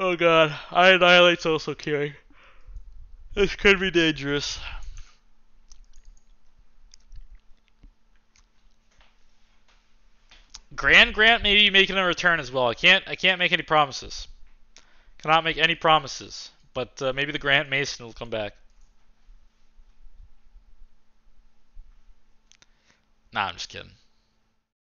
Oh god, I Annihilate's also queuing. This could be dangerous. GrandGrant may be making a return as well. I can't I can't make any promises. Cannot make any promises. But uh, maybe the Grant Mason will come back. Nah, I'm just kidding.